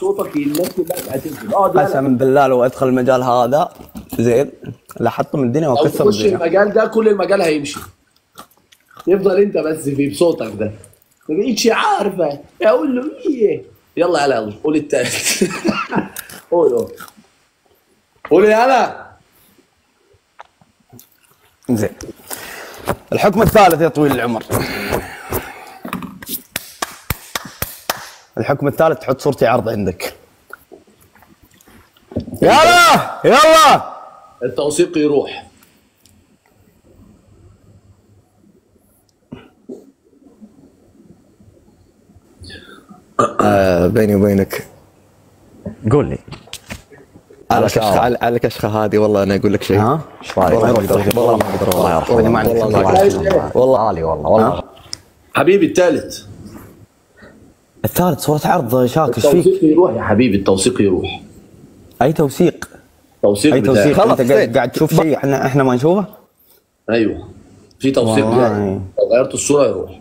صوتك الناس كلها لا. قسما بالله لو أدخل المجال هذا زين لحطم الدنيا لو وأكسر الدنيا. المجال ده كل المجال هيمشي. يفضل أنت بس فيه بصوتك ده. ما بقيتش عارفة. أقول له إيه؟ يلا يلا يلا. قول التالت. قول قول. قول يلا زين. الحكم الثالث يا طويل العمر. الحكم الثالث تحط صورتي عرض عندك. يلا! يلا! التوثيق يروح. آه بيني وبينك. قول لي. على كشخه على كشخة هذه والله أنا أقول لك شيء. ها؟ إيش رايك؟ والله ما أقدر والله والله عندك والله والله. عالي والله والله. حبيبي التالت الثالث صورة عرض شاك إيش فيك؟ التوثيق يروح يا حبيبي التوثيق يروح أي توثيق توثيق أي. توثيق خلاص، أنت قاعد. قاعد تشوف شيء إحنا إحنا ما نشوفه؟ أيوه في توثيق لو غيرت الصورة يروح.